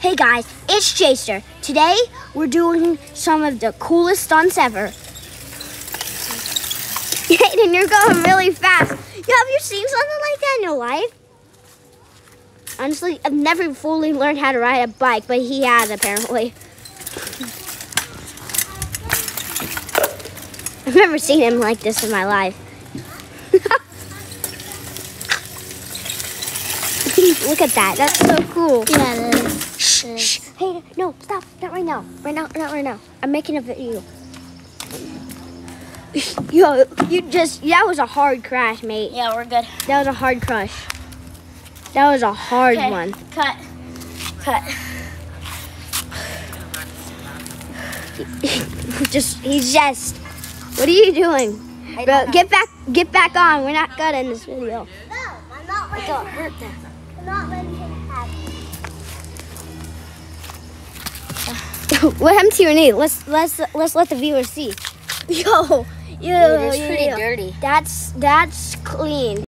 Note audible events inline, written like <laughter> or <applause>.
Hey guys, it's Jaster. Today we're doing some of the coolest stunts ever. <laughs> Aiden, you're going really fast. Yo, have you seen something like that in your life? Honestly, I've never fully learned how to ride a bike, but he has apparently. <laughs> I've never seen him like this in my life. <laughs> Look at that. That's so cool. Yeah, is. Shh, shh. Hey, no, stop. Not right now. Right now, not right now. I'm making a video. Yo, you just, that was a hard crash, mate. Yeah, we're good. That was a hard crush. That was a hard Okay, one. Cut. Cut. <laughs> just, he's just, what are you doing? Bro, get back, get back on. We're not good in this video. No, I'm not letting. I'm not letting him have what happened to your knee? Let's, let's, let's let the viewers see. <laughs> Yo, yo, Dude, it's yo, pretty yo. dirty. That's, that's clean.